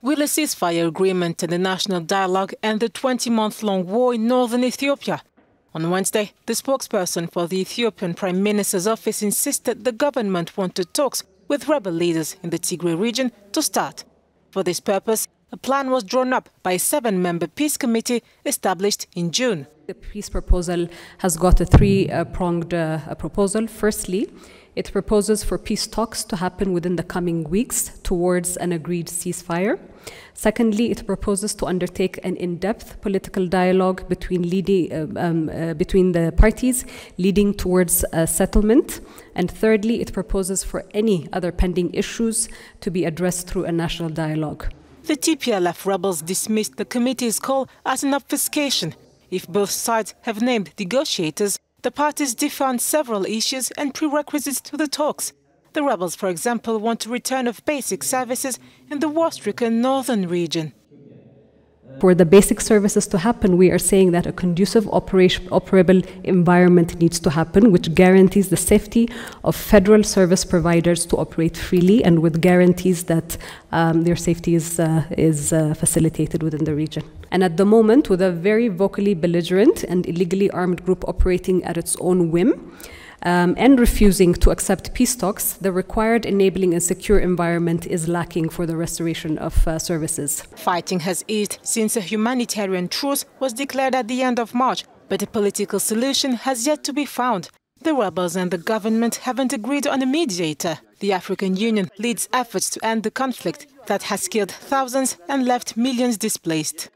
Will a ceasefire agreement and a national dialogue end the 20 month long war in northern Ethiopia? On Wednesday, the spokesperson for the Ethiopian Prime Minister's office insisted the government wanted talks with rebel leaders in the Tigray region to start. For this purpose, a plan was drawn up by a seven member peace committee established in June. The peace proposal has got a three pronged uh, proposal. Firstly, it proposes for peace talks to happen within the coming weeks towards an agreed ceasefire. Secondly, it proposes to undertake an in-depth political dialogue between, leading, uh, um, uh, between the parties, leading towards a settlement. And thirdly, it proposes for any other pending issues to be addressed through a national dialogue. The TPLF rebels dismissed the committee's call as an obfuscation. If both sides have named negotiators, the parties differ on several issues and prerequisites to the talks. The rebels, for example, want a return of basic services in the war-stricken northern region. For the basic services to happen, we are saying that a conducive operable environment needs to happen, which guarantees the safety of federal service providers to operate freely and with guarantees that um, their safety is, uh, is uh, facilitated within the region. And at the moment, with a very vocally belligerent and illegally armed group operating at its own whim, um, and refusing to accept peace talks, the required enabling and secure environment is lacking for the restoration of uh, services. Fighting has eased since a humanitarian truce was declared at the end of March, but a political solution has yet to be found. The rebels and the government haven't agreed on a mediator. The African Union leads efforts to end the conflict that has killed thousands and left millions displaced.